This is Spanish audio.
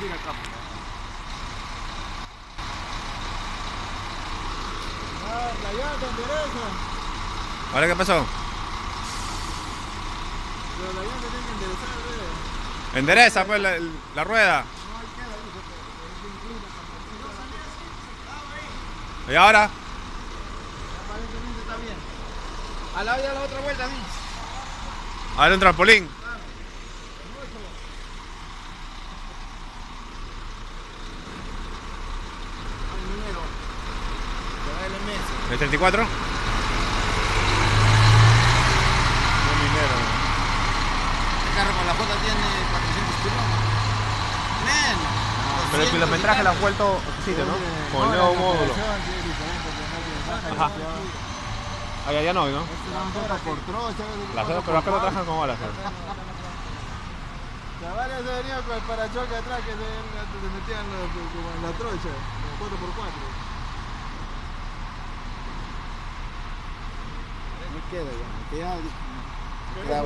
Mira. Ah, la llanta endereza. ¿Ahora qué pasó? Pero la llanta tiene que enderezar, ¿eh? Endereza pues la, la rueda. ¿Y ahora? Aparentemente está bien. Al lado de la otra vuelta, ¿sí? Ahora un trampolín. Al minero. El MS. ¿El 34? El carro con la J tiene 400 kilómetros. Menos. Pero el 200 kilometraje lo han tanto. vuelto sitio, ¿no? Con el nuevo módulo. Ajá. Allá ya no, ¿no? por trocha. Las otras, pero acá lo trabajan como balas. Chavales se venían con el parachoque atrás que se, metían en la trocha, como 4x4. Queda ya,